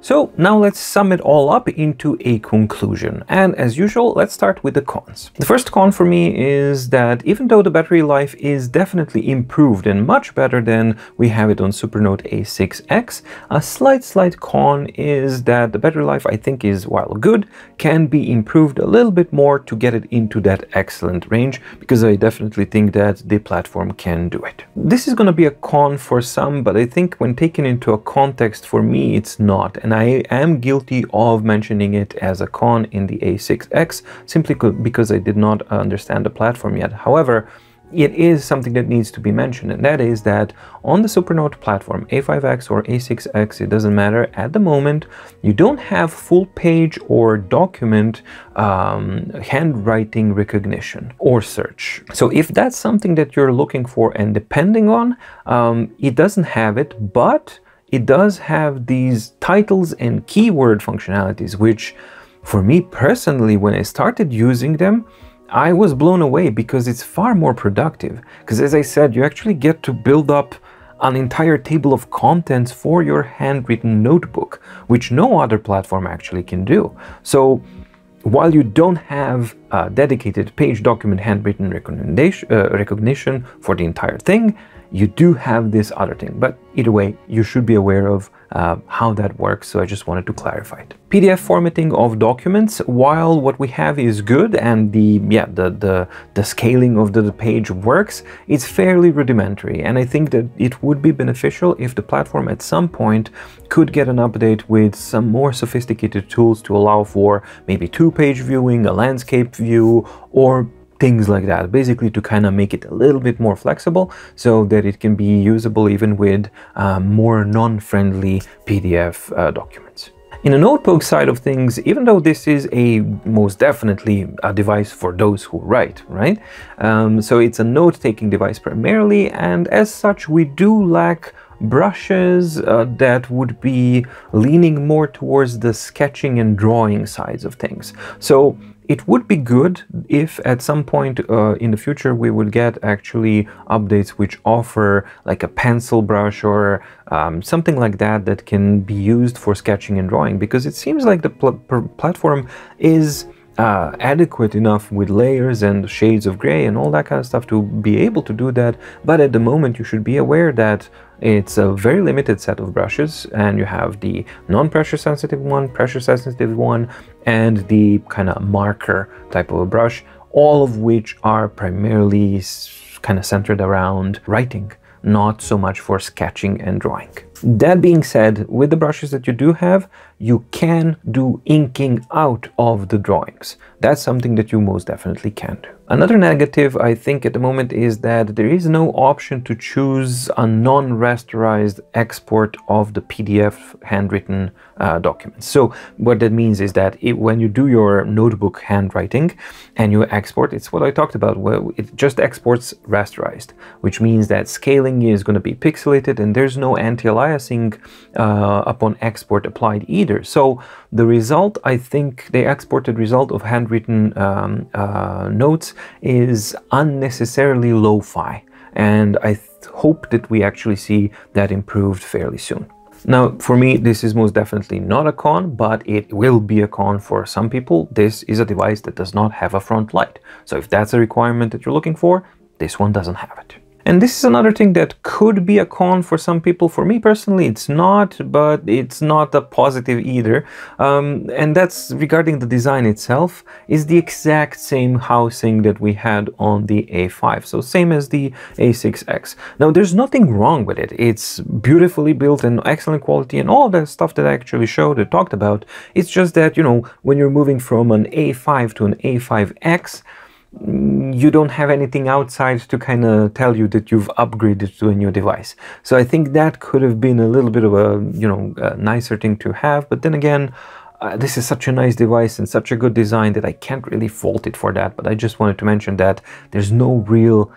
So now let's sum it all up into a conclusion. And as usual, let's start with the cons. The first con for me is that even though the battery life is definitely improved and much better than we have it on Supernote A6X, a slight, slight con is that the battery life I think is, while good, can be improved a little bit more to get it into that excellent range, because I definitely think that the platform can do it. This is going to be a con for some, but I think when taken into a context, for me, it's not and I am guilty of mentioning it as a con in the A6X simply because I did not understand the platform yet. However, it is something that needs to be mentioned, and that is that on the Supernote platform, A5X or A6X, it doesn't matter, at the moment, you don't have full page or document um, handwriting recognition or search. So if that's something that you're looking for and depending on, um, it doesn't have it, but it does have these titles and keyword functionalities, which for me personally, when I started using them, I was blown away because it's far more productive. Because as I said, you actually get to build up an entire table of contents for your handwritten notebook, which no other platform actually can do. So while you don't have a dedicated page document handwritten uh, recognition for the entire thing, you do have this other thing. But either way, you should be aware of uh, how that works, so I just wanted to clarify it. PDF formatting of documents, while what we have is good and the yeah the the, the scaling of the, the page works, it's fairly rudimentary, and I think that it would be beneficial if the platform at some point could get an update with some more sophisticated tools to allow for maybe two-page viewing, a landscape view, or things like that basically to kind of make it a little bit more flexible so that it can be usable even with uh, more non-friendly PDF uh, documents. In the notebook side of things, even though this is a most definitely a device for those who write, right? Um, so it's a note-taking device primarily, and as such, we do lack brushes uh, that would be leaning more towards the sketching and drawing sides of things. So it would be good if at some point uh, in the future we would get actually updates which offer like a pencil brush or um, something like that that can be used for sketching and drawing because it seems like the pl platform is uh, adequate enough with layers and shades of gray and all that kind of stuff to be able to do that. But at the moment, you should be aware that it's a very limited set of brushes and you have the non-pressure sensitive one, pressure sensitive one, and the kind of marker type of a brush, all of which are primarily kind of centered around writing not so much for sketching and drawing. That being said, with the brushes that you do have, you can do inking out of the drawings. That's something that you most definitely can do. Another negative I think at the moment is that there is no option to choose a non-rasterized export of the PDF handwritten uh, documents. So what that means is that it, when you do your notebook handwriting and you export, it's what I talked about, where it just exports rasterized, which means that scaling is going to be pixelated and there's no anti-aliasing uh, upon export applied either. So the result, I think the exported result of handwritten um, uh, notes is unnecessarily lo-fi. And I hope that we actually see that improved fairly soon. Now, for me, this is most definitely not a con, but it will be a con for some people. This is a device that does not have a front light. So if that's a requirement that you're looking for, this one doesn't have it. And this is another thing that could be a con for some people. For me personally, it's not, but it's not a positive either. Um, and that's regarding the design itself, is the exact same housing that we had on the A5. So same as the A6X. Now, there's nothing wrong with it. It's beautifully built and excellent quality and all the stuff that I actually showed and talked about. It's just that, you know, when you're moving from an A5 to an A5X, you don't have anything outside to kind of tell you that you've upgraded to a new device. So I think that could have been a little bit of a, you know, a nicer thing to have. But then again, uh, this is such a nice device and such a good design that I can't really fault it for that. But I just wanted to mention that there's no real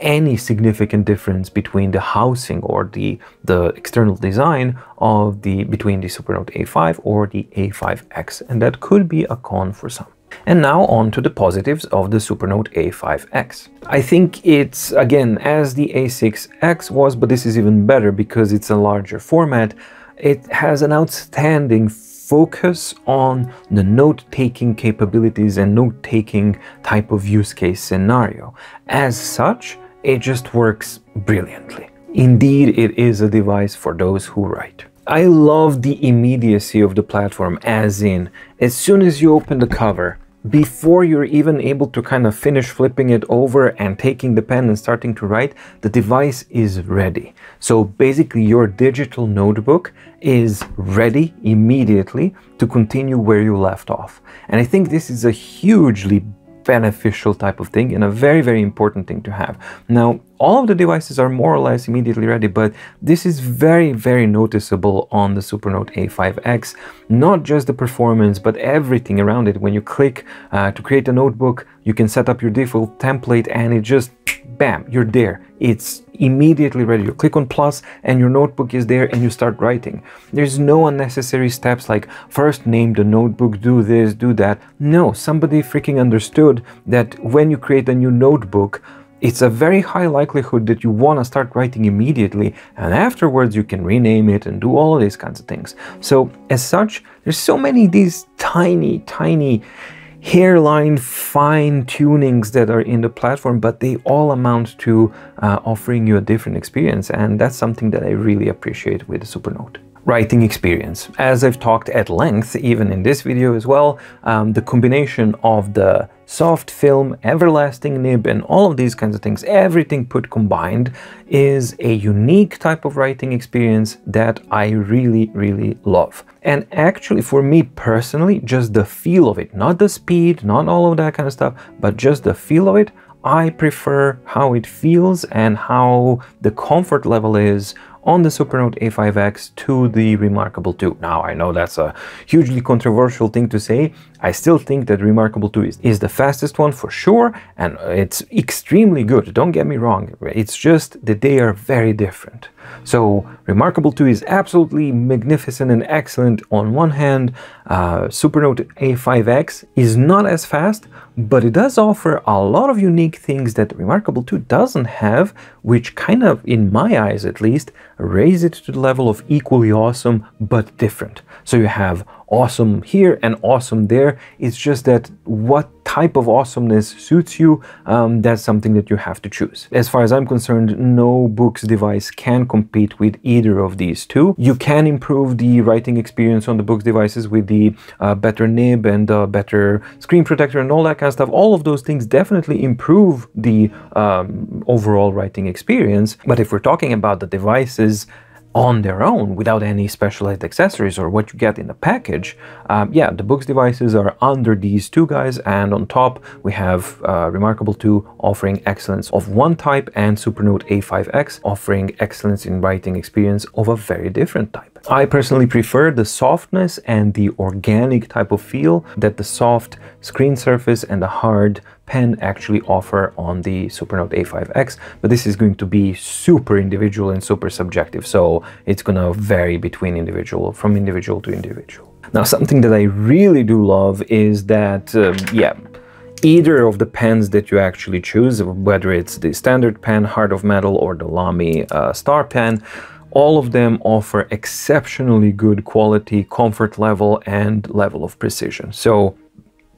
any significant difference between the housing or the the external design of the between the Supernote A5 or the A5X and that could be a con for some. And now on to the positives of the Supernote A5X. I think it's, again, as the A6X was, but this is even better because it's a larger format, it has an outstanding focus on the note taking capabilities and note taking type of use case scenario. As such, it just works brilliantly. Indeed, it is a device for those who write. I love the immediacy of the platform, as in, as soon as you open the cover, before you're even able to kind of finish flipping it over and taking the pen and starting to write, the device is ready. So basically, your digital notebook is ready immediately to continue where you left off. And I think this is a hugely beneficial type of thing and a very, very important thing to have. Now, all of the devices are more or less immediately ready, but this is very, very noticeable on the Supernote A5X. Not just the performance, but everything around it. When you click uh, to create a notebook, you can set up your default template and it just bam, you're there. It's immediately ready. You click on plus and your notebook is there and you start writing. There's no unnecessary steps like first name the notebook, do this, do that. No, somebody freaking understood that when you create a new notebook, it's a very high likelihood that you want to start writing immediately and afterwards you can rename it and do all these kinds of things. So as such, there's so many these tiny, tiny hairline fine tunings that are in the platform, but they all amount to uh, offering you a different experience. And that's something that I really appreciate with Supernote writing experience. As I've talked at length, even in this video as well, um, the combination of the soft film, everlasting nib, and all of these kinds of things, everything put combined, is a unique type of writing experience that I really, really love. And actually, for me personally, just the feel of it, not the speed, not all of that kind of stuff, but just the feel of it, I prefer how it feels and how the comfort level is on the Supernote A5X to the Remarkable 2. Now, I know that's a hugely controversial thing to say. I still think that Remarkable 2 is, is the fastest one for sure, and it's extremely good, don't get me wrong. It's just that they are very different. So Remarkable 2 is absolutely magnificent and excellent on one hand. Uh, Supernote A5X is not as fast, but it does offer a lot of unique things that Remarkable 2 doesn't have, which kind of, in my eyes at least, raise it to the level of equally awesome but different. So you have awesome here and awesome there. It's just that what type of awesomeness suits you, um, that's something that you have to choose. As far as I'm concerned, no Boox device can compete with either of these two. You can improve the writing experience on the Boox devices with the uh, better nib and uh, better screen protector and all that kind of stuff. All of those things definitely improve the um, overall writing experience. But if we're talking about the devices on their own without any specialized accessories or what you get in the package, um, yeah, the Boox devices are under these two guys and on top we have uh, Remarkable 2 offering excellence of one type and Supernote A5X offering excellence in writing experience of a very different type. I personally prefer the softness and the organic type of feel that the soft screen surface and the hard pen actually offer on the Supernote A5X, but this is going to be super individual and super subjective, so it's going to vary between individual, from individual to individual. Now, something that I really do love is that, um, yeah, either of the pens that you actually choose, whether it's the standard pen, Heart of Metal, or the Lamy uh, Star pen, all of them offer exceptionally good quality, comfort level, and level of precision. So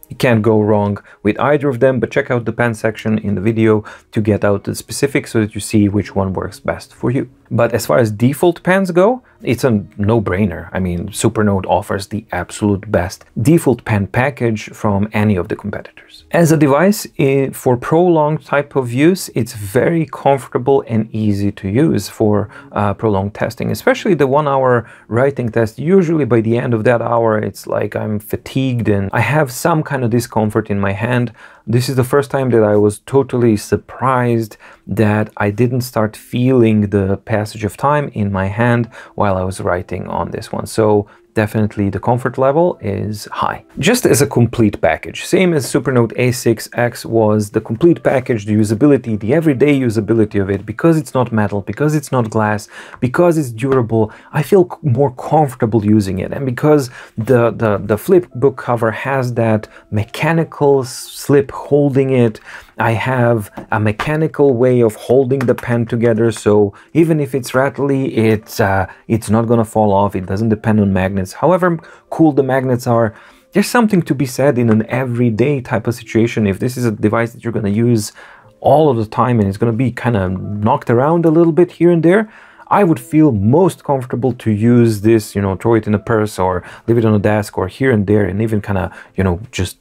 you can't go wrong with either of them, but check out the pen section in the video to get out the specifics so that you see which one works best for you. But as far as default pens go, it's a no-brainer. I mean, Supernote offers the absolute best default pen package from any of the competitors. As a device for prolonged type of use, it's very comfortable and easy to use for uh, prolonged testing, especially the one-hour writing test. Usually by the end of that hour, it's like I'm fatigued and I have some kind of discomfort in my hand. This is the first time that I was totally surprised that I didn't start feeling the passage of time in my hand while I was writing on this one. So definitely the comfort level is high. Just as a complete package, same as Supernote A6X was the complete package, the usability, the everyday usability of it, because it's not metal, because it's not glass, because it's durable, I feel more comfortable using it. And because the, the, the flip book cover has that mechanical slip holding it, I have a mechanical way of holding the pen together, so even if it's rattly, it's, uh, it's not gonna fall off. It doesn't depend on magnets. However cool the magnets are, there's something to be said in an everyday type of situation. If this is a device that you're gonna use all of the time and it's gonna be kind of knocked around a little bit here and there, I would feel most comfortable to use this, you know, throw it in a purse or leave it on a desk or here and there and even kind of, you know, just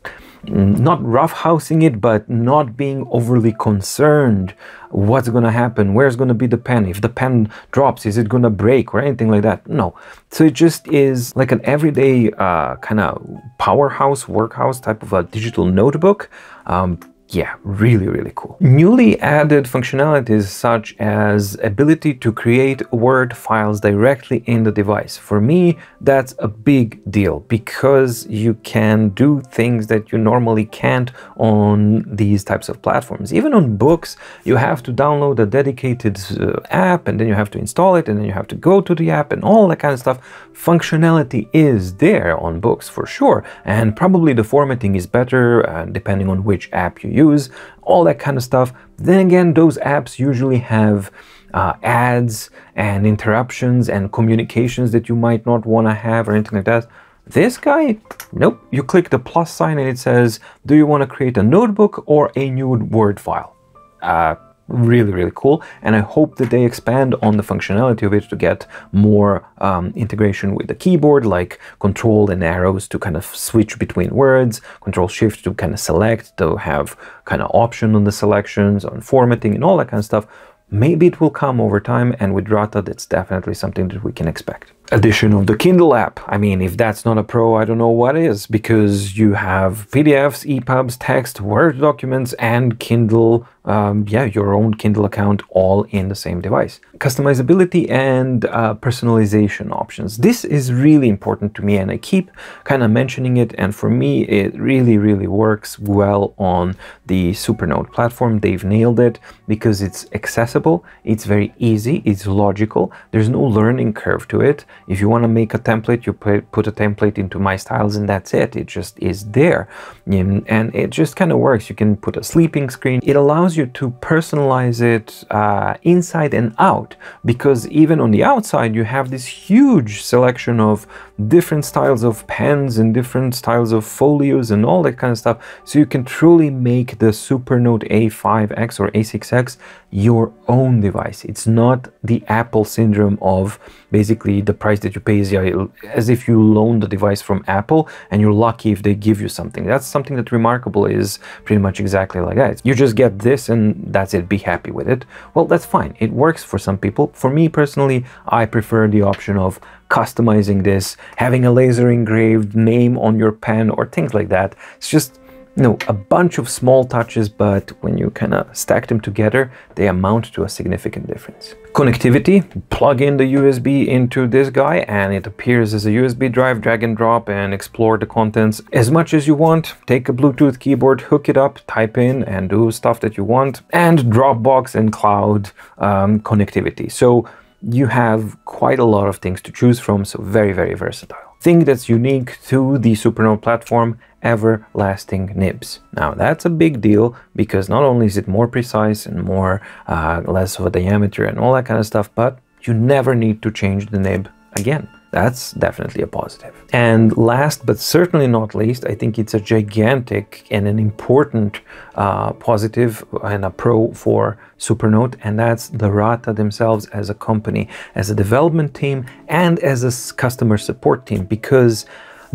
not roughhousing it, but not being overly concerned what's going to happen, where's going to be the pen, if the pen drops, is it going to break or anything like that. No. So it just is like an everyday uh, kind of powerhouse, workhouse type of a digital notebook. Um, yeah, really, really cool. Newly added functionalities such as ability to create Word files directly in the device. For me, that's a big deal because you can do things that you normally can't on these types of platforms. Even on Boox, you have to download a dedicated uh, app and then you have to install it and then you have to go to the app and all that kind of stuff. Functionality is there on Boox for sure. And probably the formatting is better uh, depending on which app you use, all that kind of stuff. Then again, those apps usually have uh, ads and interruptions and communications that you might not want to have or anything like that. This guy, nope. You click the plus sign and it says, do you want to create a notebook or a new Word file? Uh, really really cool. And i hope that they expand on the functionality of it to get more um, integration with the keyboard like control and arrows to kind of switch between words control shift to kind of select to have kind of option on the selections on formatting and all that kind of stuff. Maybe it will come over time and with Ratta that's definitely something that we can expect. Addition of the Kindle app. I mean, if that's not a pro, I don't know what is, because you have PDFs, EPUBs, text, Word documents, and Kindle, um, yeah, your own Kindle account all in the same device. Customizability and uh, personalization options. This is really important to me, and I keep kind of mentioning it. And for me, it really, really works well on the Supernote platform. They've nailed it because it's accessible, it's very easy, it's logical, there's no learning curve to it if you want to make a template, you put a template into my styles and that's it. It just is there. And it just kind of works. You can put a sleeping screen. It allows you to personalize it uh, inside and out because even on the outside, you have this huge selection of different styles of pens and different styles of folios and all that kind of stuff. So you can truly make the Supernote A5X or A6X your own device. It's not the Apple syndrome of basically the price that you pay is as if you loan the device from Apple and you're lucky if they give you something. That's something that Remarkable is pretty much exactly like that. You just get this and that's it, be happy with it. Well, that's fine. It works for some people. For me personally, I prefer the option of customizing this, having a laser engraved name on your pen or things like that. It's just you know, a bunch of small touches, but when you kind of stack them together, they amount to a significant difference. Connectivity, plug in the USB into this guy and it appears as a USB drive, drag and drop and explore the contents as much as you want. Take a Bluetooth keyboard, hook it up, type in and do stuff that you want. And Dropbox and cloud um, connectivity. So you have quite a lot of things to choose from, so very, very versatile. Thing that's unique to the Supernote platform, everlasting nibs. Now that's a big deal because not only is it more precise and more uh, less of a diameter and all that kind of stuff, but you never need to change the nib again. That's definitely a positive. And last but certainly not least, I think it's a gigantic and an important uh, positive and a pro for Supernote, and that's the Ratta themselves as a company, as a development team, and as a customer support team, because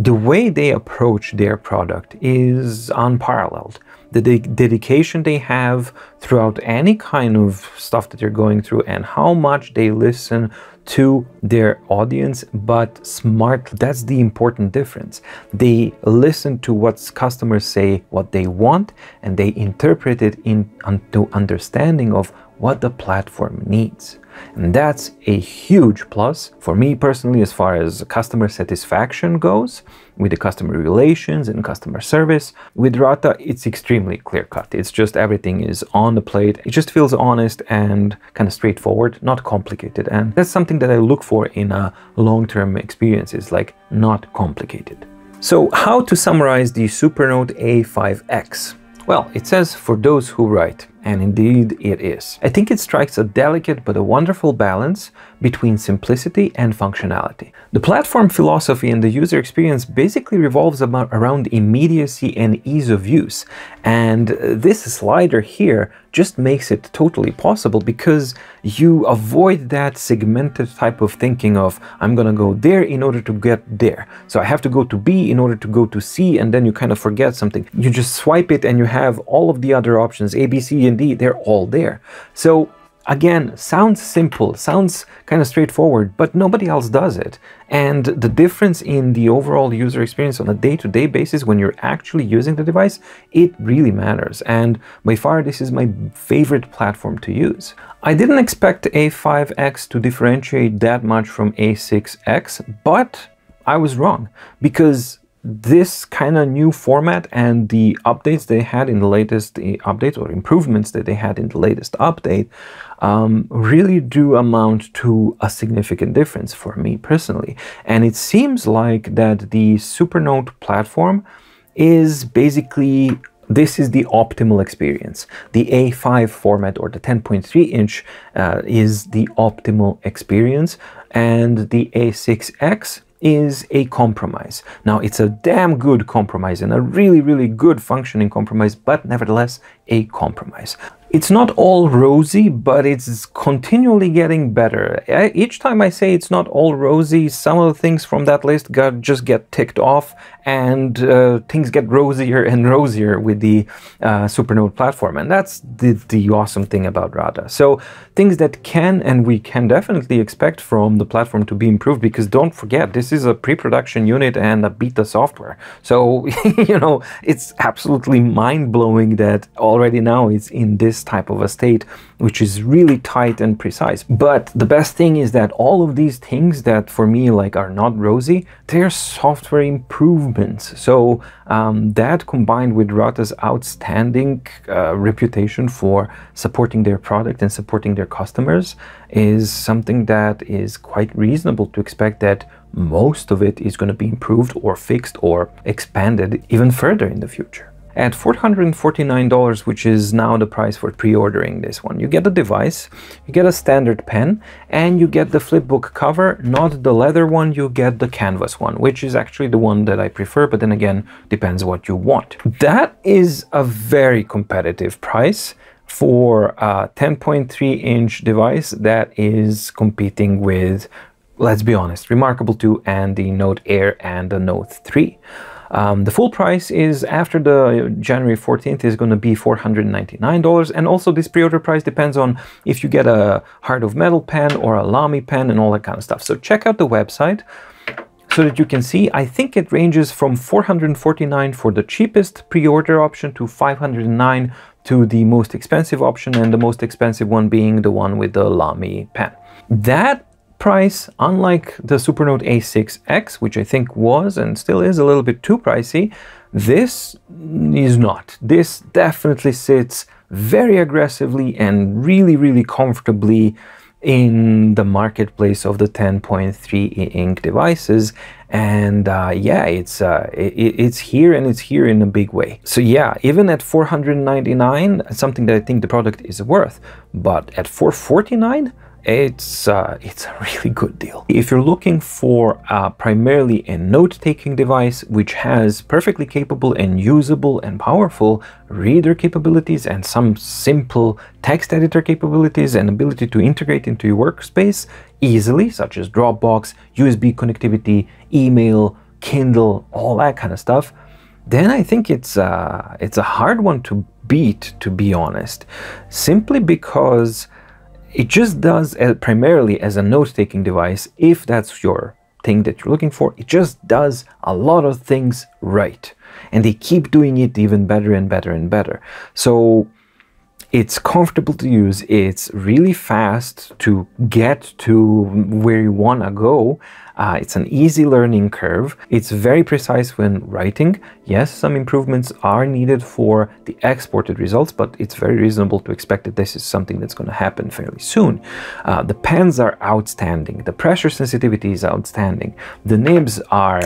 the way they approach their product is unparalleled the de dedication they have throughout any kind of stuff that they're going through and how much they listen to their audience, but smart. That's the important difference. They listen to what customers say, what they want, and they interpret it into understanding of what the platform needs. And that's a huge plus for me personally, as far as customer satisfaction goes, with the customer relations and customer service. With Ratta, it's extremely clear cut. It's just everything is on the plate. It just feels honest and kind of straightforward, not complicated. And that's something that I look for in a long term experiences, like not complicated. So, how to summarize the Supernote A5X? Well, it says for those who write and indeed it is. I think it strikes a delicate but a wonderful balance between simplicity and functionality. The platform philosophy and the user experience basically revolves about, around immediacy and ease of use. And uh, this slider here just makes it totally possible because you avoid that segmented type of thinking of I'm gonna go there in order to get there. So I have to go to B in order to go to C and then you kind of forget something. You just swipe it and you have all of the other options A, B, C, and D, they're all there. So again, sounds simple, sounds kind of straightforward, but nobody else does it. And the difference in the overall user experience on a day-to-day -day basis when you're actually using the device, it really matters. And by far, this is my favorite platform to use. I didn't expect A5X to differentiate that much from A6X, but I was wrong because this kind of new format and the updates they had in the latest uh, update or improvements that they had in the latest update um, really do amount to a significant difference for me personally. And it seems like that the Supernote platform is basically this is the optimal experience. The A5 format or the 10.3 inch uh, is the optimal experience, and the A6X is a compromise. Now, it's a damn good compromise and a really, really good functioning compromise, but nevertheless, a compromise. It's not all rosy, but it's continually getting better. Each time I say it's not all rosy, some of the things from that list got, just get ticked off, and uh, things get rosier and rosier with the uh, Supernote platform. And that's the, the awesome thing about Ratta. So, things that can and we can definitely expect from the platform to be improved, because don't forget, this is a pre production unit and a beta software. So, you know, it's absolutely mind blowing that already now it's in this type of a state, which is really tight and precise. But the best thing is that all of these things that for me like are not rosy, they're software improvements. So um, that combined with Ratta's outstanding uh, reputation for supporting their product and supporting their customers is something that is quite reasonable to expect that most of it is going to be improved or fixed or expanded even further in the future at $449, which is now the price for pre-ordering this one. You get the device, you get a standard pen, and you get the flipbook cover, not the leather one, you get the canvas one, which is actually the one that I prefer, but then again, depends what you want. That is a very competitive price for a 10.3 inch device that is competing with, let's be honest, Remarkable 2 and the Note Air and the Note 3. Um, the full price is after the January 14th is going to be $499 and also this pre-order price depends on if you get a Heart of Metal pen or a Lamy pen and all that kind of stuff. So check out the website so that you can see I think it ranges from 449 for the cheapest pre-order option to 509 to the most expensive option and the most expensive one being the one with the Lamy pen. That price, unlike the Supernote A6X, which I think was and still is a little bit too pricey, this is not. This definitely sits very aggressively and really, really comfortably in the marketplace of the 10.3 ink devices and uh, yeah it's uh, it, it's here and it's here in a big way so yeah even at 499 something that i think the product is worth but at 449 it's uh, it's a really good deal. If you're looking for uh, primarily a note-taking device which has perfectly capable and usable and powerful reader capabilities and some simple text editor capabilities and ability to integrate into your workspace easily, such as Dropbox, USB connectivity, email, Kindle, all that kind of stuff, then I think it's uh, it's a hard one to beat, to be honest, simply because it just does uh, primarily as a note-taking device, if that's your thing that you're looking for, it just does a lot of things right. And they keep doing it even better and better and better. So It's comfortable to use, it's really fast to get to where you want to go. Uh, it's an easy learning curve. It's very precise when writing. Yes, some improvements are needed for the exported results, but it's very reasonable to expect that this is something that's going to happen fairly soon. Uh, the pens are outstanding. The pressure sensitivity is outstanding. The nibs are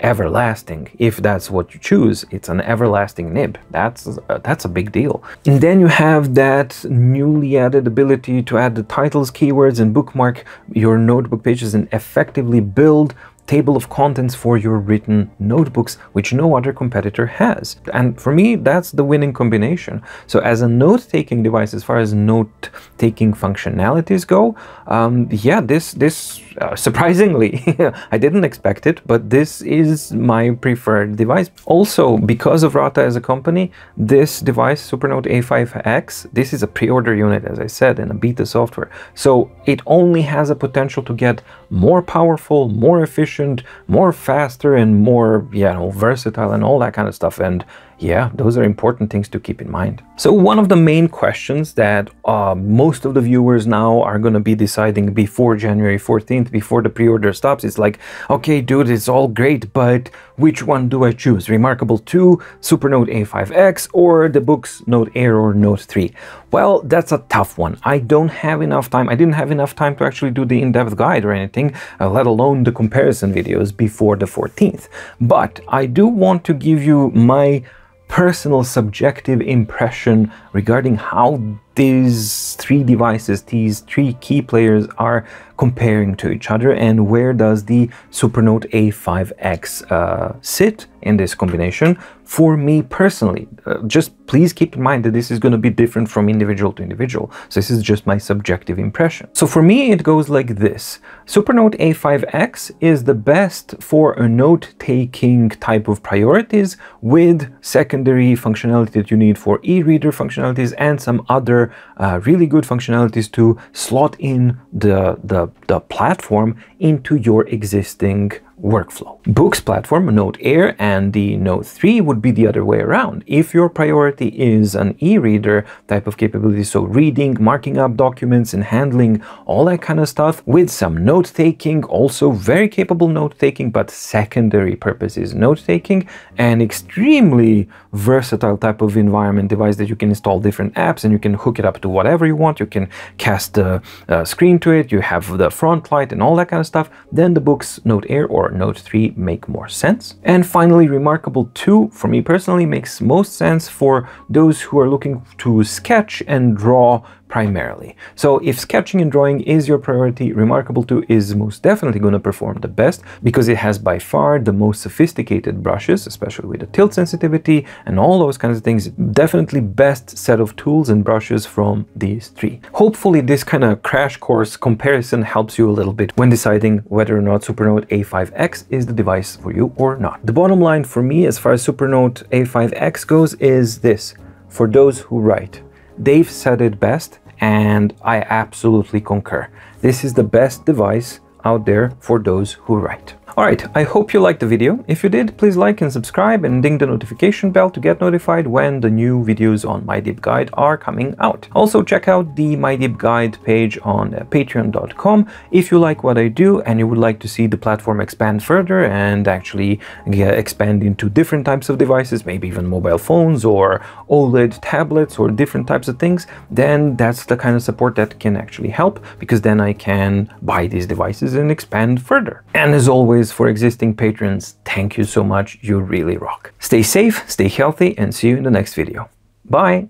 everlasting. If that's what you choose it's an everlasting nib. That's uh, that's a big deal. And then you have that newly added ability to add the titles keywords and bookmark your notebook pages and effectively build table of contents for your written notebooks, which no other competitor has. And for me, that's the winning combination. So as a note-taking device, as far as note-taking functionalities go, um, yeah, this, this uh, surprisingly, I didn't expect it, but this is my preferred device. Also, because of Ratta as a company, this device, Supernote A5X, this is a pre-order unit, as I said, in a beta software. So it only has a potential to get more powerful, more efficient, more faster, and more, you know, versatile and all that kind of stuff. And yeah, those are important things to keep in mind. So one of the main questions that uh, most of the viewers now are going to be deciding before January 14th, before the pre-order stops, is like, okay, dude, it's all great, but which one do I choose? Remarkable 2, Supernote A5X, or the Boox Note Air or Note 3? Well, that's a tough one. I don't have enough time. I didn't have enough time to actually do the in-depth guide or anything, uh, let alone the comparison videos before the 14th. But I do want to give you my personal subjective impression regarding how these three devices, these three key players are comparing to each other and where does the Supernote A5X uh, sit in this combination for me personally. Uh, just please keep in mind that this is going to be different from individual to individual. So this is just my subjective impression. So for me, it goes like this. Supernote A5X is the best for a note-taking type of priorities with secondary functionality that you need for e-reader functionalities and some other uh, really good functionalities to slot in the, the, the platform into your existing workflow. Boox platform, Note Air and the Note 3 would be the other way around. If your priority is an e-reader type of capability, so reading, marking up documents and handling all that kind of stuff with some note-taking, also very capable note-taking, but secondary purpose is note-taking, an extremely versatile type of environment device that you can install different apps and you can hook it up to whatever you want. You can cast the uh, screen to it, you have the front light and all that kind of stuff. Then the Boox Note Air or Note 3 make more sense. And finally, Remarkable 2, for me personally, makes most sense for those who are looking to sketch and draw primarily. So if sketching and drawing is your priority, Remarkable 2 is most definitely going to perform the best because it has by far the most sophisticated brushes, especially with the tilt sensitivity and all those kinds of things. Definitely best set of tools and brushes from these three. Hopefully this kind of crash course comparison helps you a little bit when deciding whether or not Supernote A5X is the device for you or not. The bottom line for me as far as Supernote A5X goes is this, for those who write. They've said it best, and I absolutely concur. This is the best device out there for those who write. Alright, I hope you liked the video. If you did, please like and subscribe and ding the notification bell to get notified when the new videos on My Deep Guide are coming out. Also check out the My Deep Guide page on uh, patreon.com if you like what I do and you would like to see the platform expand further and actually expand into different types of devices, maybe even mobile phones or OLED tablets or different types of things, then that's the kind of support that can actually help because then I can buy these devices and expand further. And as always, for existing patrons, thank you so much, you really rock. Stay safe, stay healthy, and see you in the next video. Bye!